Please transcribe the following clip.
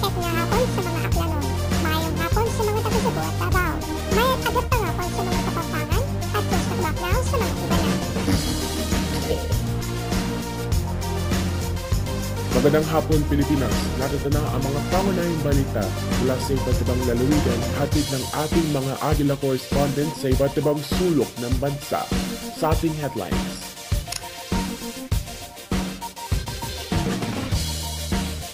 Maset nga hapon sa mga aplano. Mayong hapon sa mga taga-Cebu at Davao. Mayat agad pang hapon sa mga kapampangan at post of lockdown sa mga iba. Magandang hapon Pilipinas, natatana ang mga pangunahing balita mula sa iba't ibang lalawigan hatid ng ating mga Agila correspondent sa iba't ibang sulok ng bansa sa ating headlines.